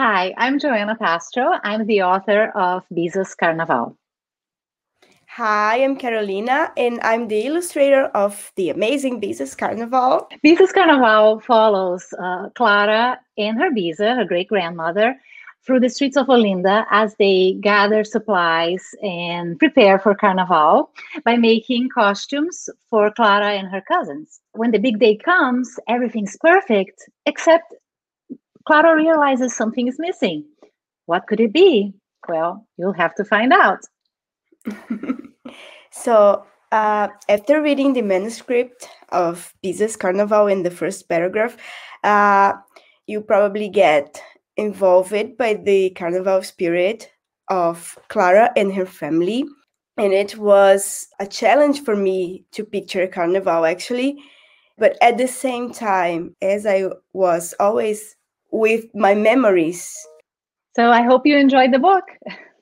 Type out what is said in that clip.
Hi, I'm Joana Pastro. I'm the author of Bisa's Carnaval. Hi, I'm Carolina, and I'm the illustrator of the amazing Bisa's Carnaval. Bisa's Carnaval follows uh, Clara and her Bisa, her great grandmother, through the streets of Olinda as they gather supplies and prepare for Carnaval by making costumes for Clara and her cousins. When the big day comes, everything's perfect, except Clara realizes something is missing. What could it be? Well, you'll have to find out. so, uh, after reading the manuscript of Bisa's Carnaval in the first paragraph, uh, you probably get involved by the carnival spirit of Clara and her family. And it was a challenge for me to picture carnival actually. But at the same time, as I was always with my memories. So I hope you enjoyed the book.